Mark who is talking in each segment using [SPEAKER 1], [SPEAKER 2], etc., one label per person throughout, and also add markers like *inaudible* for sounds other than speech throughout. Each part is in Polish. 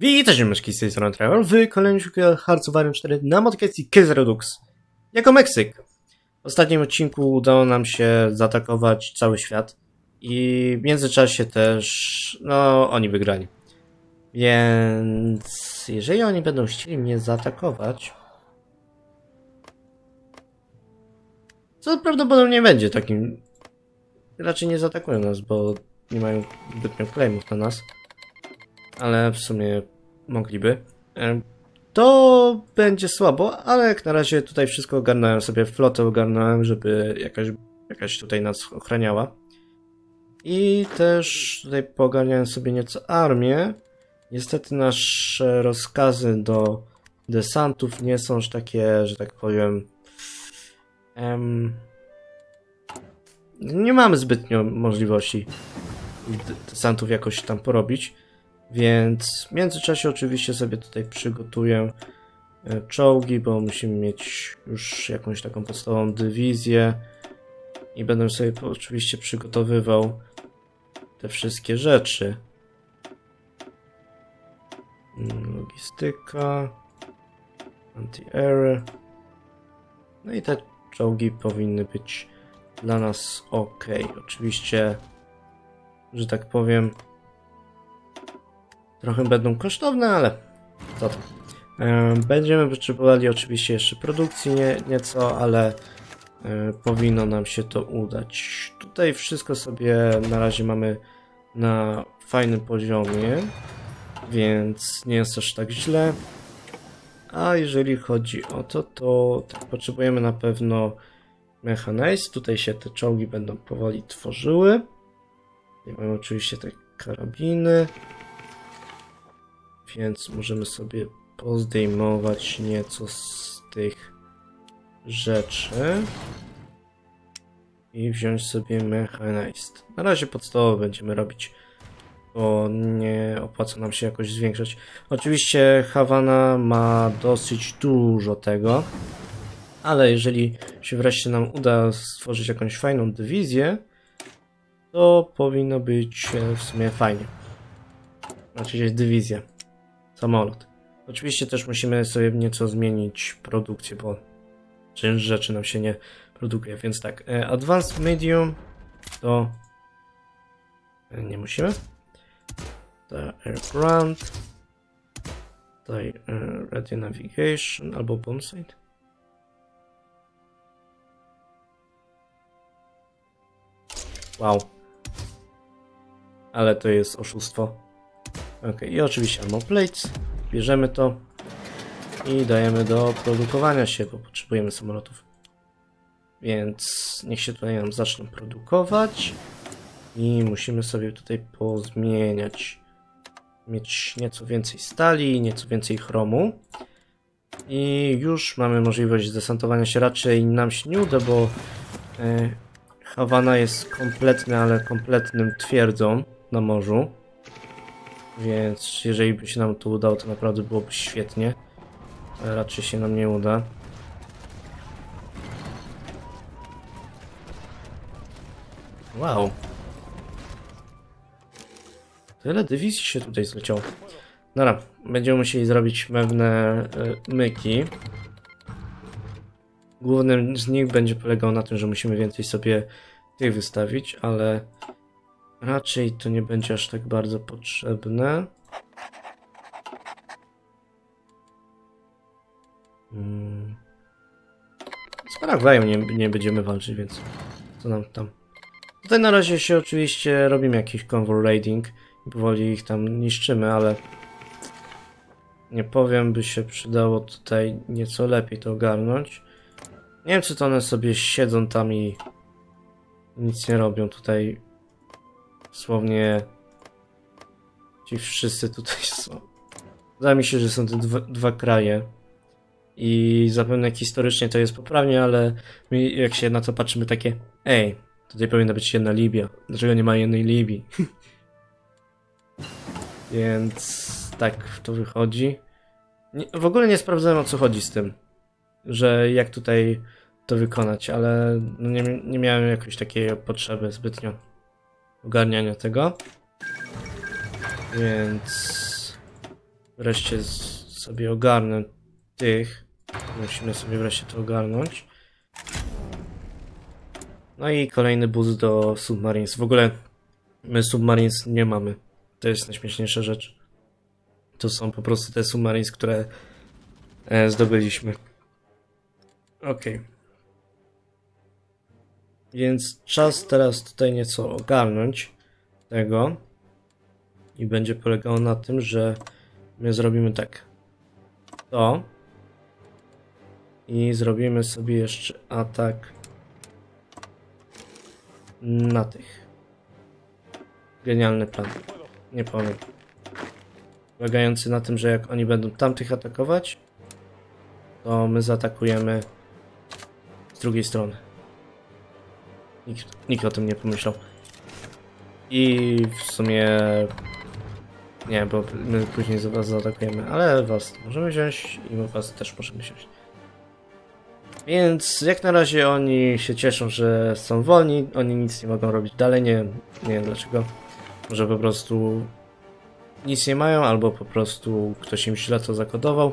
[SPEAKER 1] Witajcie myszki z tej strony Trevor w kolejnym odcinku Hearts of Iron 4 na modyfikacji Kiz Redux jako Meksyk. W ostatnim odcinku udało nam się zaatakować cały świat i w międzyczasie też, no, oni wygrali. Więc jeżeli oni będą chcieli mnie zaatakować, co prawdopodobnie będzie takim, raczej nie zaatakują nas, bo nie mają zbytnio claimów na nas ale w sumie mogliby. To będzie słabo, ale jak na razie tutaj wszystko ogarnąłem sobie, flotę ogarnąłem, żeby jakaś, jakaś tutaj nas ochraniała. I też tutaj poogarniałem sobie nieco armię. Niestety nasze rozkazy do desantów nie są już takie, że tak powiem... Em, nie mamy zbytnio możliwości desantów jakoś tam porobić. Więc w międzyczasie oczywiście sobie tutaj przygotuję e, czołgi, bo musimy mieć już jakąś taką podstawową dywizję i będę sobie oczywiście przygotowywał te wszystkie rzeczy. Mm, Logistyka, anti-air. No i te czołgi powinny być dla nas ok. Oczywiście, że tak powiem, Trochę będą kosztowne, ale co to. E, Będziemy potrzebowali oczywiście jeszcze produkcji nie, nieco, ale e, powinno nam się to udać. Tutaj wszystko sobie na razie mamy na fajnym poziomie, więc nie jest aż tak źle. A jeżeli chodzi o to, to tak, potrzebujemy na pewno mechanize. Tutaj się te czołgi będą powoli tworzyły. Tutaj mamy oczywiście te karabiny więc możemy sobie pozdejmować nieco z tych rzeczy i wziąć sobie Mechanized. Na razie podstawowo będziemy robić, bo nie opłaca nam się jakoś zwiększać. Oczywiście Havana ma dosyć dużo tego, ale jeżeli się wreszcie nam uda stworzyć jakąś fajną dywizję, to powinno być w sumie fajnie. Znaczy jest dywizja samolot. Oczywiście też musimy sobie nieco zmienić produkcję, bo część rzeczy nam się nie produkuje, więc tak, e, Advanced Medium to e, nie musimy. To Air Grant, tutaj e, Radio Navigation albo Bombsight. Wow. Ale to jest oszustwo. Ok, i oczywiście ammo plates. Bierzemy to i dajemy do produkowania się, bo potrzebujemy samolotów. Więc niech się tutaj nam zaczną produkować. I musimy sobie tutaj pozmieniać. Mieć nieco więcej stali, nieco więcej chromu. I już mamy możliwość desantowania się. Raczej nam się nie uda, bo e, Hawana jest kompletny, ale kompletnym twierdzą na morzu. Więc jeżeli by się nam to udało, to naprawdę byłoby świetnie. Ale raczej się nam nie uda. Wow. Tyle dywizji się tutaj zleciało. Dobra, będziemy musieli zrobić pewne y, myki. Głównym z nich będzie polegał na tym, że musimy więcej sobie tych wystawić, ale Raczej to nie będzie aż tak bardzo potrzebne. Hmm. Z Paragwajem nie, nie będziemy walczyć, więc co nam tam. Tutaj na razie się oczywiście robimy jakiś convoy raiding i powoli ich tam niszczymy, ale nie powiem, by się przydało tutaj nieco lepiej to ogarnąć. Nie wiem, czy to one sobie siedzą tam i nic nie robią tutaj Dosłownie ci wszyscy tutaj *laughs* są. Wydaje mi się, że są te dwa, dwa kraje. I zapewne historycznie to jest poprawnie, ale my jak się na to patrzymy takie Ej, tutaj powinna być jedna Libia. Dlaczego nie ma jednej Libii? *laughs* Więc tak to wychodzi. Nie, w ogóle nie sprawdzałem o co chodzi z tym. Że jak tutaj to wykonać, ale no nie, nie miałem jakoś takiej potrzeby zbytnio ogarniania tego. Więc wreszcie sobie ogarnę tych. Musimy sobie wreszcie to ogarnąć. No i kolejny boost do Submarines. W ogóle my Submarines nie mamy. To jest najśmieszniejsza rzecz. To są po prostu te Submarines, które e, zdobyliśmy. Okej. Więc czas teraz tutaj nieco ogarnąć tego. I będzie polegało na tym, że my zrobimy tak. To. I zrobimy sobie jeszcze atak na tych. Genialny plan. Nie powiem. Polegający na tym, że jak oni będą tamtych atakować, to my zaatakujemy z drugiej strony. Nikt, nikt o tym nie pomyślał. I w sumie... Nie, bo my później was zaatakujemy, ale was możemy wziąć i my was też możemy wziąć. Więc jak na razie oni się cieszą, że są wolni, oni nic nie mogą robić dalej, nie, nie wiem dlaczego. Może po prostu nic nie mają, albo po prostu ktoś im źle to zakodował.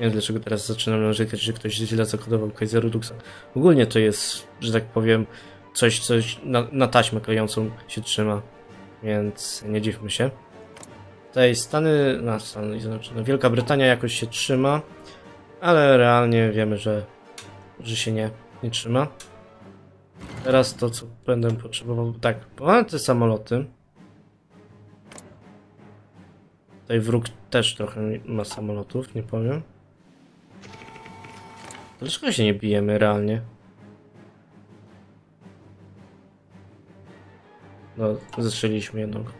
[SPEAKER 1] Nie wiem dlaczego teraz zaczynam narzekać, że ktoś źle zakodował Kaiser Duxa. Ogólnie to jest, że tak powiem, coś, coś na, na taśmę klejącą się trzyma, więc nie dziwmy się. Tutaj Stany, na Stany Zjednoczone, Wielka Brytania jakoś się trzyma, ale realnie wiemy, że, że się nie, nie trzyma. Teraz to, co będę potrzebował, tak, mamy te samoloty. Tutaj wróg też trochę ma samolotów, nie powiem. Dlaczego się nie bijemy realnie? No, zestrzeliliśmy jednego.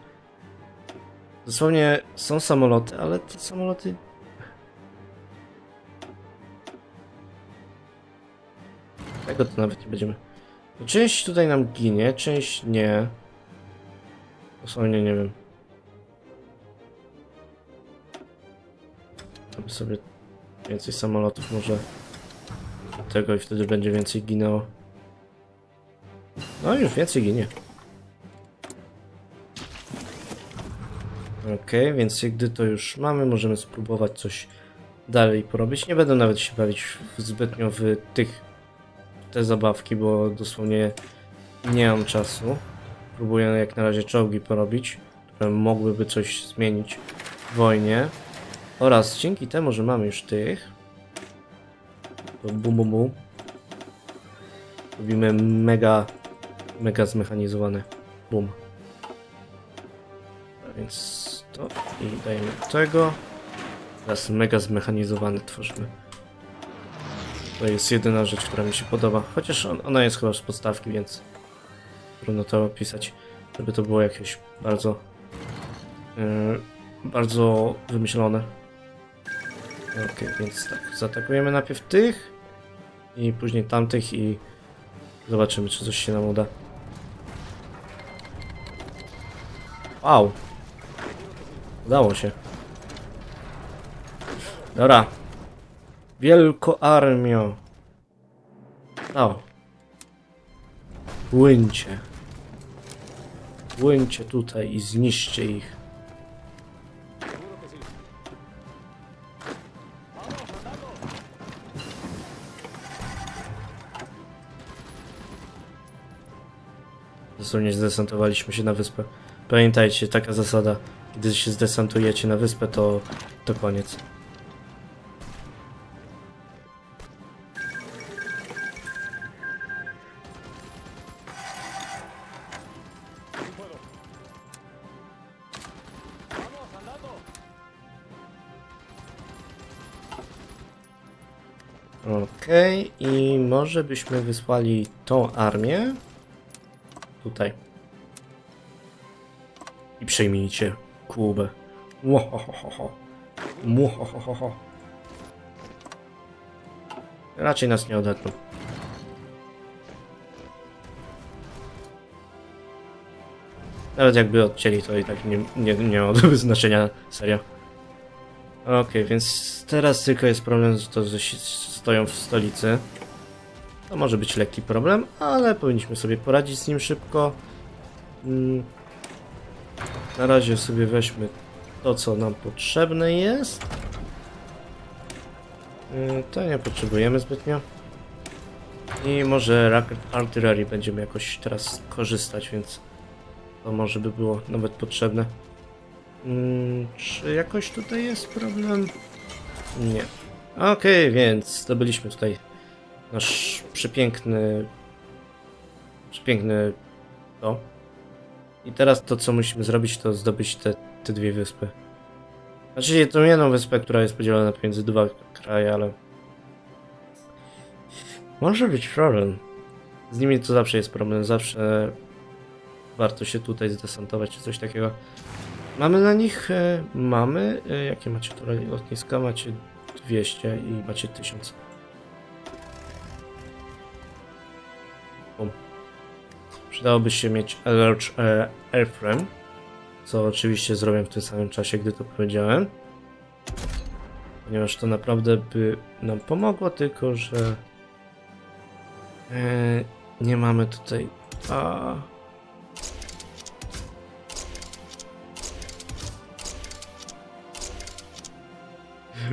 [SPEAKER 1] Dosłownie są samoloty, ale te samoloty... Tego to nawet nie będziemy. Część tutaj nam ginie, część nie. Dosłownie nie wiem. Aby sobie więcej samolotów może tego i wtedy będzie więcej ginęło. No już więcej ginie. Ok, więc gdy to już mamy, możemy spróbować coś dalej porobić. Nie będę nawet się bawić zbytnio w tych te zabawki, bo dosłownie nie mam czasu. Próbuję jak na razie czołgi porobić, które mogłyby coś zmienić w wojnie. Oraz dzięki temu, że mamy już tych, bum bum bum, robimy mega, mega zmechanizowane. Bum. A więc to i dajemy tego. Teraz mega zmechanizowany tworzymy. To jest jedyna rzecz, która mi się podoba. Chociaż on, ona jest chyba z podstawki, więc trudno to opisać, żeby to było jakieś bardzo yy, bardzo wymyślone. Ok, więc tak, zaatakujemy najpierw tych i później tamtych i zobaczymy, czy coś się nam uda. Wow! Udało się. Dobra. Wielko armio. O. Płyńcie. Płyńcie tutaj i zniszczcie ich. Dosłownie zdesantowaliśmy się na wyspę. Pamiętajcie, taka zasada. Gdy się zdesantujecie na wyspę, to, to koniec. Okej, okay, i może byśmy wysłali tą armię tutaj. I przejmijcie Kubę. Muhohoho. Raczej nas nie odetną. Nawet jakby odcięli, to i tak nie, nie, nie miałoby znaczenia, serio. Okej, okay, więc teraz tylko jest problem, że to, że stoją w stolicy. To może być lekki problem, ale powinniśmy sobie poradzić z nim szybko. Mm. Na razie sobie weźmy to, co nam potrzebne jest. Yy, To nie potrzebujemy zbytnio. I może Rocket Artillery będziemy jakoś teraz korzystać, więc to może by było nawet potrzebne. Mm, czy jakoś tutaj jest problem? Nie. Okej, więc zdobyliśmy tutaj nasz przepiękny przepiękny to. I teraz to, co musimy zrobić, to zdobyć te, te dwie wyspy. Znaczy tą jedną wyspę, która jest podzielona pomiędzy dwa kraje, ale... Może być problem. Z nimi to zawsze jest problem, zawsze warto się tutaj zdesantować czy coś takiego. Mamy na nich, e, mamy, e, jakie macie tutaj lotniska? Macie 200 i macie 1000. Przydałoby się mieć Alert e, Airframe, co oczywiście zrobię w tym samym czasie, gdy to powiedziałem. Ponieważ to naprawdę by nam pomogło, tylko że e, nie mamy tutaj... A...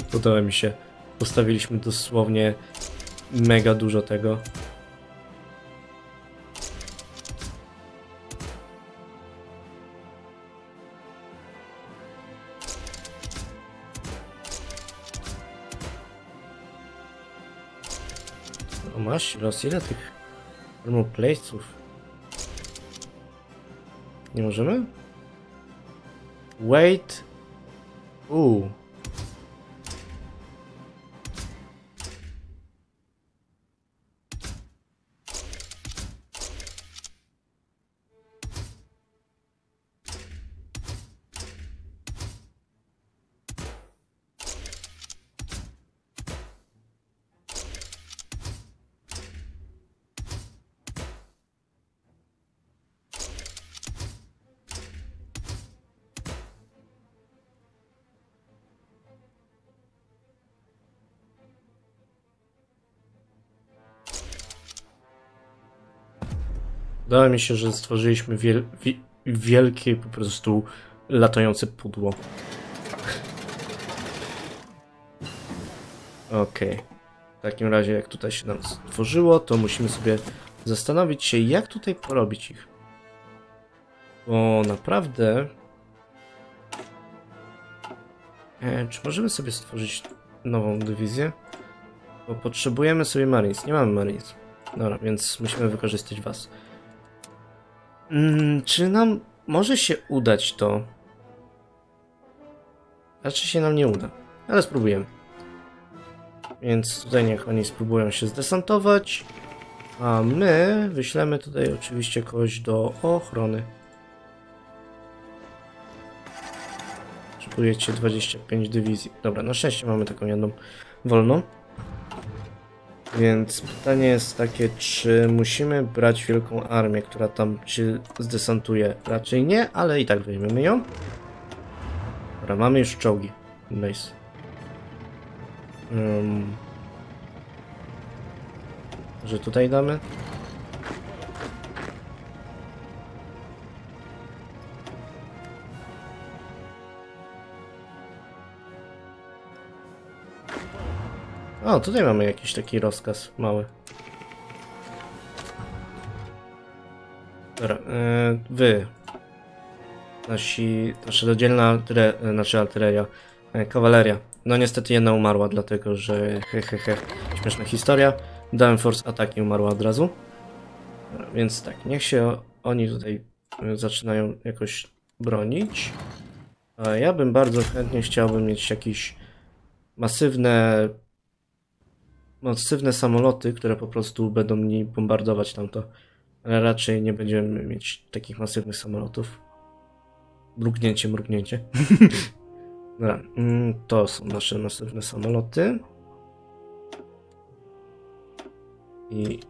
[SPEAKER 1] *laughs* Podoba mi się. Postawiliśmy dosłownie mega dużo tego. Masz los, ile tych thermoplace'ów? Nie możemy? Wait. Uuu. Wydaje mi się, że stworzyliśmy wiel wi wielkie po prostu latające pudło. Okej. W takim razie jak tutaj się nam stworzyło, to musimy sobie zastanowić się, jak tutaj porobić ich. Bo naprawdę... E, czy możemy sobie stworzyć nową dywizję? Bo potrzebujemy sobie Marines. Nie mamy Marines. Dobra, więc musimy wykorzystać was. Mm, czy nam może się udać to? Raczej się nam nie uda, ale spróbujemy. Więc tutaj niech oni spróbują się zdesantować, a my wyślemy tutaj oczywiście kogoś do ochrony. Potrzebujecie 25 dywizji. Dobra, na szczęście mamy taką jedną wolną. Więc pytanie jest takie, czy musimy brać wielką armię, która tam się zdesantuje? Raczej nie, ale i tak weźmiemy ją. Dobra, mamy już czołgi. Nice. Um, że tutaj damy? O, tutaj mamy jakiś taki rozkaz mały. Dobra, e, wy. Nasi, nasza dodzielna tyre, e, artyleria, e, kawaleria. No niestety jedna umarła, dlatego że he, he, he, śmieszna historia. Dałem force ataki umarła od razu. Dobra, więc tak, niech się oni tutaj zaczynają jakoś bronić. A ja bym bardzo chętnie chciałbym mieć jakieś masywne masywne samoloty, które po prostu będą mnie bombardować tamto. Ale raczej nie będziemy mieć takich masywnych samolotów. Mrugnięcie, mrugnięcie. *laughs* Dobra, mm, to są nasze masywne samoloty. I,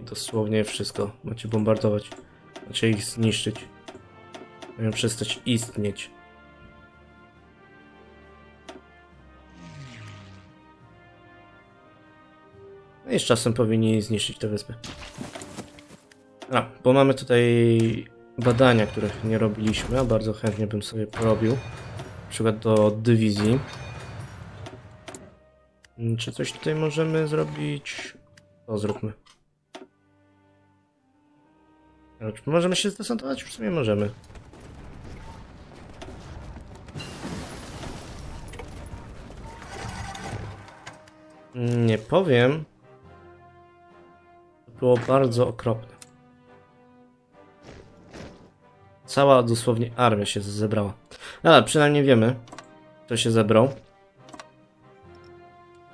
[SPEAKER 1] I dosłownie wszystko macie bombardować. Macie ich zniszczyć. Mają przestać istnieć. No i z czasem powinni zniszczyć te wyspy. A, bo mamy tutaj badania, których nie robiliśmy, a bardzo chętnie bym sobie porobił. przykład do dywizji. Mm, Czy coś tutaj możemy zrobić? To zróbmy. Czy możemy się zdesantować? W sumie możemy. Nie powiem. Było bardzo okropne. Cała dosłownie armia się zebrała. Ale przynajmniej wiemy, kto się zebrał.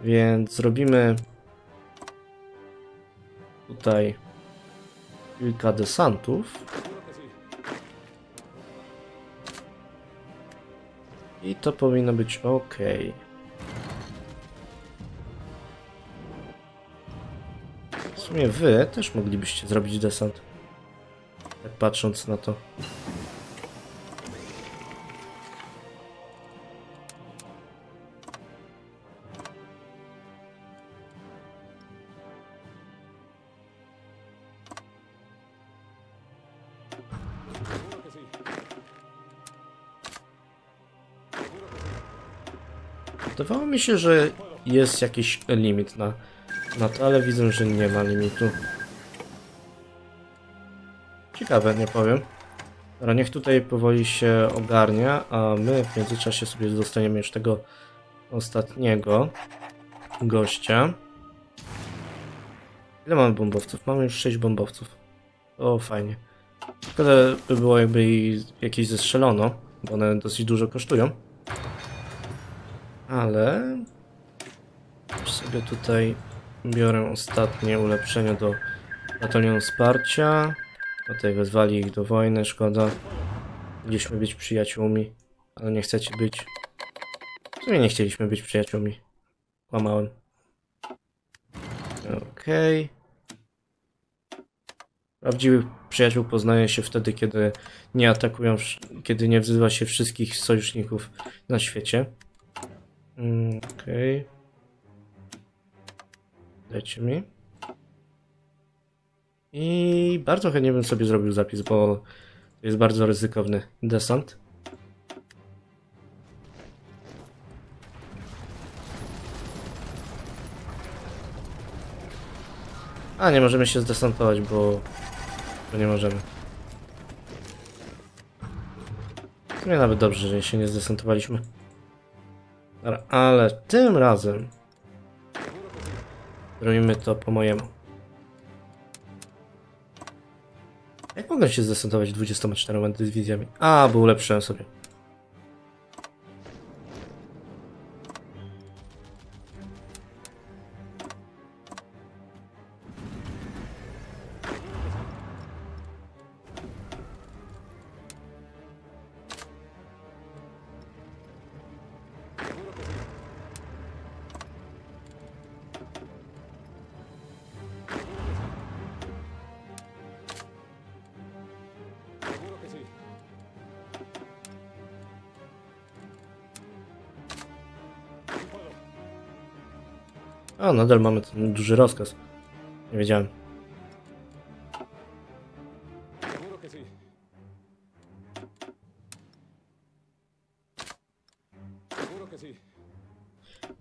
[SPEAKER 1] Więc zrobimy tutaj kilka desantów. I to powinno być ok. Sumie wy też moglibyście zrobić desant. Tak patrząc na to. Wydawało mi się, że jest jakiś limit na, na to, ale widzę, że nie ma limitu. Ciekawe, nie powiem. Dobra, niech tutaj powoli się ogarnia, a my w międzyczasie sobie dostaniemy już tego ostatniego gościa. Ile mamy bombowców? Mamy już 6 bombowców. O, fajnie. Szkoda by było jakby jakieś zestrzelono, bo one dosyć dużo kosztują. Ale już sobie tutaj biorę ostatnie ulepszenie do batalionu wsparcia. Tutaj wezwali ich do wojny, szkoda. Mieliśmy być przyjaciółmi, ale nie chcecie być. W sumie nie chcieliśmy być przyjaciółmi. Kłamałem. Okej. Prawdziwych przyjaciół poznaje się wtedy, kiedy nie atakują, kiedy nie wzywa się wszystkich sojuszników na świecie. Mm, Okej. Dajcie mi. I bardzo chętnie bym sobie zrobił zapis, bo to jest bardzo ryzykowny desant. A, nie możemy się zdesantować, bo... bo nie możemy. Sumie nawet dobrze, że się nie zdesantowaliśmy. Ale tym razem robimy to po mojemu. Jak mogę się zdesantować 24 dywizjami? A, bo ulepszyłem sobie. Nadal mamy ten duży rozkaz. Nie wiedziałem.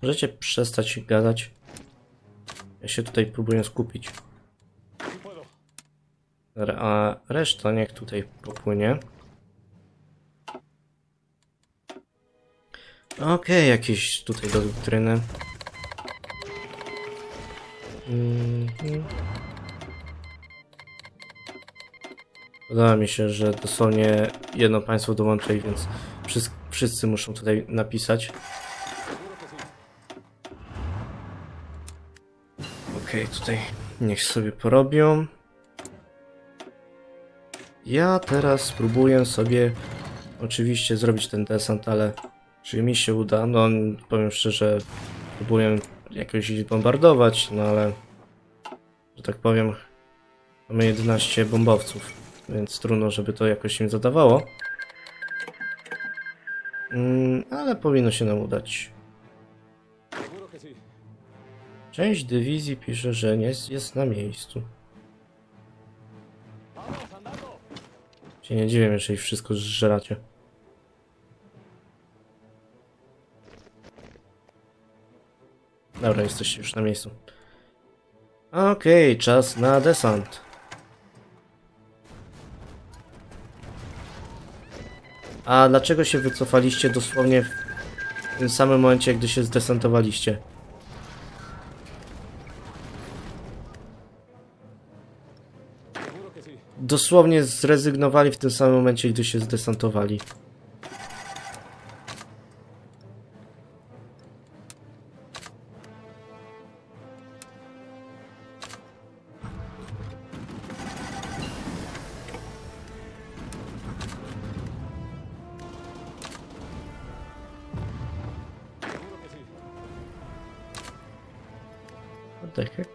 [SPEAKER 1] Możecie przestać gadać? Ja się tutaj próbuję skupić. A reszta niech tutaj popłynie. Okej, jakieś tutaj doktryny. Mhm. Podoba mi się, że dosłownie jedno państwo dołącza i więc wszyscy, wszyscy muszą tutaj napisać. Okej, tutaj niech sobie porobią. Ja teraz spróbuję sobie oczywiście zrobić ten desant, ale czy mi się uda? No, powiem szczerze, próbuję jakoś ich bombardować, no ale że tak powiem, mamy 11 bombowców, więc trudno, żeby to jakoś im zadawało. Mm, ale powinno się nam udać. Część dywizji pisze, że nie jest, na miejscu. Się nie dziwię, jeżeli wszystko zżeracie. Dobra, jesteście już na miejscu. Okej, czas na desant. A dlaczego się wycofaliście dosłownie w tym samym momencie, gdy się zdesantowaliście? Dosłownie zrezygnowali w tym samym momencie, gdy się zdesantowali. The heck?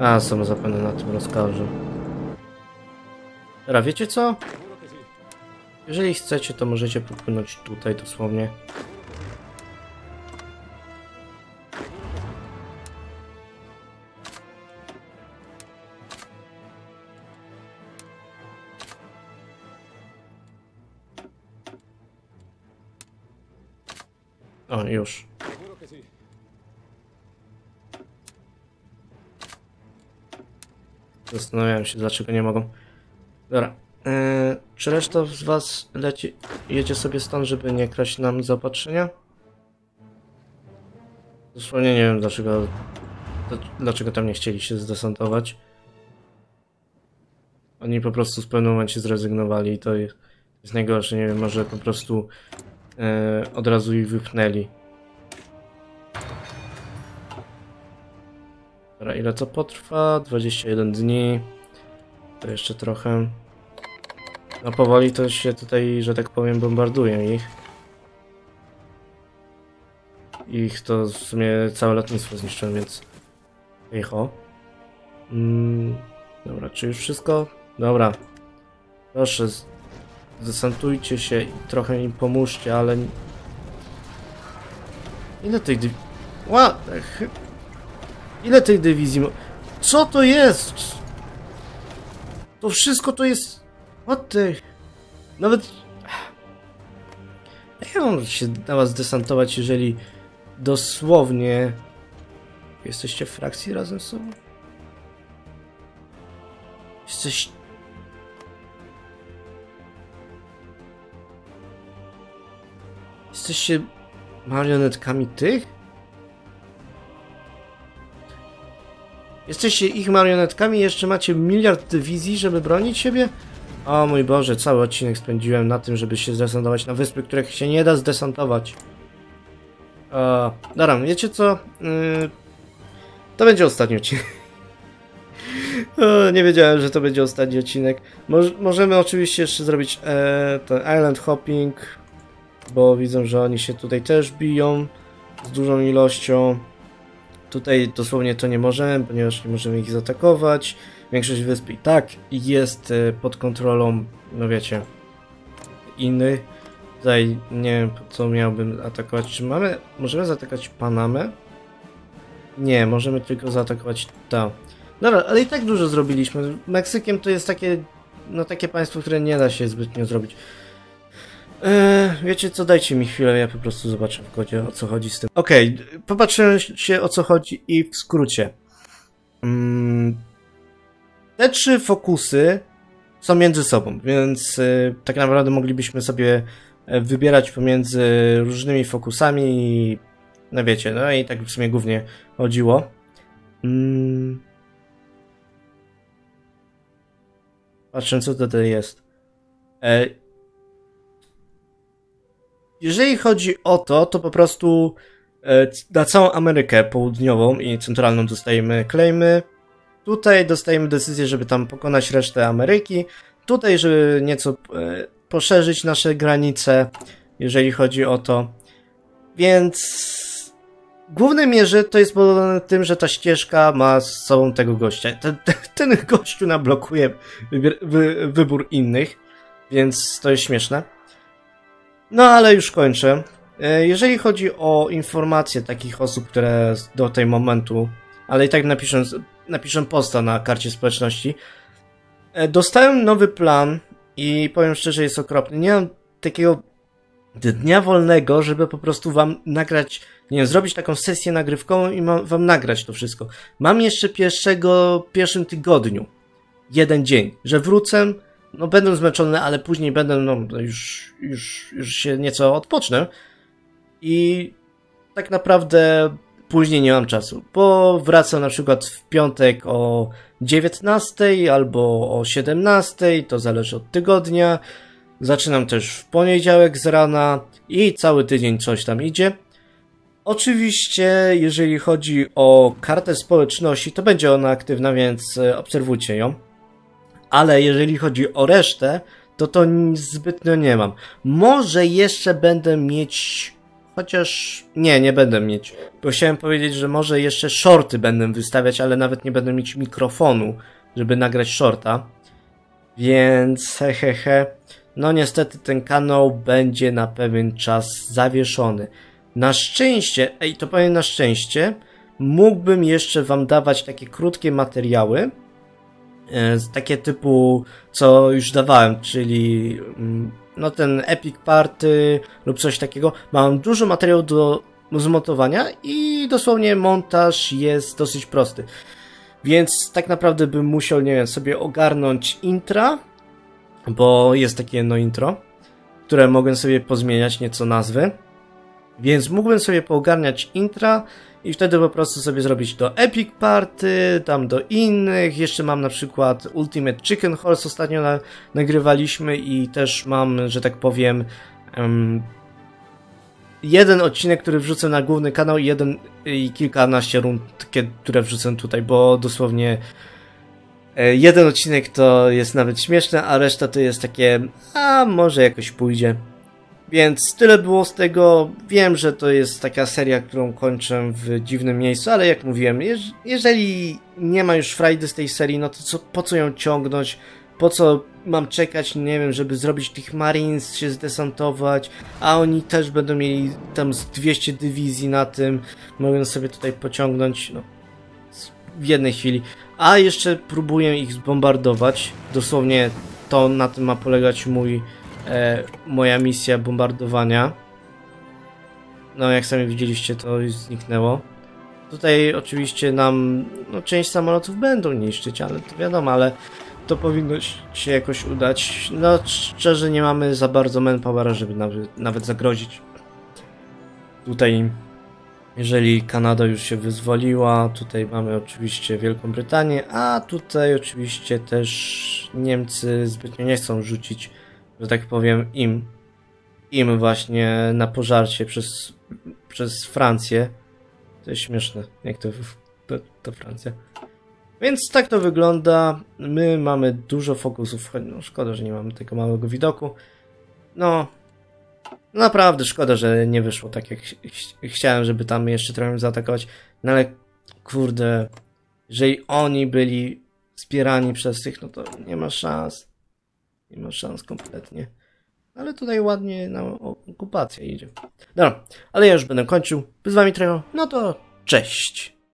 [SPEAKER 1] A, są zapewne na tym rozkażu. Dobra, wiecie co? Jeżeli chcecie, to możecie popłynąć tutaj dosłownie. O, już. Zastanawiałem się, dlaczego nie mogą. Dobra. Eee, czy reszta z was leci, jedzie sobie stąd, żeby nie kraść nam zaopatrzenia? Dosłownie nie wiem, dlaczego, dlaczego tam nie chcieli się zdesantować. Oni po prostu w pewnym momencie zrezygnowali i to jest, jest najgorsze. Nie wiem, może po prostu e, od razu ich wypchnęli. Dobra, ile to potrwa? 21 dni. To jeszcze trochę. No powoli to się tutaj, że tak powiem, bombarduje ich. Ich to w sumie całe lotnictwo zniszczyłem, więc... Echo. Mm, dobra, czy już wszystko? Dobra. Proszę, z- zdesantujcie się i trochę im pomóżcie, ale... Ile tej dyw... Ile tej dywizji... mo- Co to jest? To wszystko to jest... What the... Nawet... Jak ja mam się na was desantować, jeżeli dosłownie... Jesteście w frakcji razem z sobą? Jesteś... Jesteście marionetkami tych? Jesteście ich marionetkami jeszcze macie miliard dywizji, żeby bronić siebie? O mój Boże, cały odcinek spędziłem na tym, żeby się zdesantować na wyspy, których się nie da zdesantować. O, dobra, wiecie co? Yy, to będzie ostatni odcinek. *laughs* O, nie wiedziałem, że to będzie ostatni odcinek. Moż, możemy oczywiście jeszcze zrobić e, ten island hopping, bo widzę, że oni się tutaj też biją z dużą ilością. Tutaj dosłownie to nie możemy, ponieważ nie możemy ich zaatakować. Większość wysp i tak jest e, pod kontrolą, no wiecie, innych. Tutaj nie wiem, co miałbym atakować. Czy mamy, możemy zaatakować Panamę? Nie, możemy tylko zaatakować ta. Dobra, ale i tak dużo zrobiliśmy. Meksykiem to jest takie, no takie państwo, które nie da się zbytnio zrobić. Eee, wiecie co, dajcie mi chwilę, ja po prostu zobaczę w kodzie o co chodzi z tym. Okej, popatrzyłem się o co chodzi i w skrócie. Mm, te trzy fokusy są między sobą, więc y, tak naprawdę moglibyśmy sobie e, wybierać pomiędzy różnymi fokusami no wiecie, no i tak w sumie głównie chodziło. Mm. Patrzę co tutaj jest. E, jeżeli chodzi o to, to po prostu e, na całą Amerykę Południową i Centralną dostajemy claimy. Tutaj dostajemy decyzję, żeby tam pokonać resztę Ameryki. Tutaj, żeby nieco e, poszerzyć nasze granice, jeżeli chodzi o to. Więc w głównej mierze to jest spowodowane tym, że ta ścieżka ma z sobą tego gościa. Ten, ten, gościu nam blokuje wybór innych, więc to jest śmieszne. No ale już kończę. E, Jeżeli chodzi o informacje takich osób, które do tej momentu, ale i tak napiszę, napiszę posta na karcie społeczności, e, dostałem nowy plan i powiem szczerze, jest okropny. Nie mam takiego dnia wolnego, żeby po prostu wam nagrać, nie wiem, zrobić taką sesję nagrywkową i ma, wam nagrać to wszystko. Mam jeszcze pierwszego, pierwszym tygodniu jeden dzień, że wrócę, no będę zmęczony, ale później będę, no już, już, już się nieco odpocznę i tak naprawdę później nie mam czasu, bo wracam na przykład w piątek o 19 albo o 17, to zależy od tygodnia. Zaczynam też w poniedziałek z rana i cały tydzień coś tam idzie. Oczywiście, jeżeli chodzi o kartę społeczności, to będzie ona aktywna, więc obserwujcie ją. Ale jeżeli chodzi o resztę, to to zbytnio nie mam. Może jeszcze będę mieć Chociaż nie, nie będę mieć. Bo chciałem powiedzieć, że może jeszcze shorty będę wystawiać, ale nawet nie będę mieć mikrofonu, żeby nagrać shorta. Więc hehehe. He, he. No niestety ten kanał będzie na pewien czas zawieszony. Na szczęście, ej to powiem na szczęście, mógłbym jeszcze wam dawać takie krótkie materiały, takie typu, co już dawałem, czyli mm, no ten Epic Party lub coś takiego. Mam dużo materiału do zmontowania i dosłownie montaż jest dosyć prosty. Więc tak naprawdę bym musiał, nie wiem, sobie ogarnąć intra, bo jest takie jedno intro, które mogę sobie pozmieniać nieco nazwy. Więc mógłbym sobie poogarniać intra i wtedy po prostu sobie zrobić do Epic Party, tam do innych. Jeszcze mam na przykład Ultimate Chicken Horse ostatnio na, nagrywaliśmy i też mam, że tak powiem, um, jeden odcinek, który wrzucę na główny kanał i jeden i kilkanaście rund, które wrzucę tutaj, bo dosłownie e, jeden odcinek to jest nawet śmieszne, a reszta to jest takie, a może jakoś pójdzie. Więc tyle było z tego. Wiem, że to jest taka seria, którą kończę w dziwnym miejscu, ale jak mówiłem, jeżeli nie ma już frajdy z tej serii, no to co, po co ją ciągnąć? Po co mam czekać, nie wiem, żeby zrobić tych Marines, się zdesantować, a oni też będą mieli tam z 200 dywizji na tym, mogę sobie tutaj pociągnąć, no, w jednej chwili. A jeszcze próbuję ich zbombardować, dosłownie to na tym ma polegać mój e, moja misja bombardowania. No, jak sami widzieliście, to już zniknęło. Tutaj oczywiście nam, no, część samolotów będą niszczyć, ale to wiadomo, ale to powinno się jakoś udać. No, szczerze, nie mamy za bardzo manpowera, żeby nawet, nawet zagrozić. Tutaj, jeżeli Kanada już się wyzwoliła, tutaj mamy oczywiście Wielką Brytanię, a tutaj oczywiście też Niemcy zbytnio nie chcą rzucić że tak powiem, im, im właśnie na pożarcie przez, przez Francję. To jest śmieszne, jak to, to, to Francja. Więc tak to wygląda. My mamy dużo fokusów. No, szkoda, że nie mamy tego małego widoku. No, naprawdę szkoda, że nie wyszło tak, jak ch chciałem, żeby tam jeszcze trochę zaatakować. No ale kurde, jeżeli oni byli wspierani przez tych, no to nie ma szans. Nie ma szans kompletnie. Ale tutaj ładnie na okupację idzie. Dobra, ale ja już będę kończył. Z wami Trejo, no to cześć.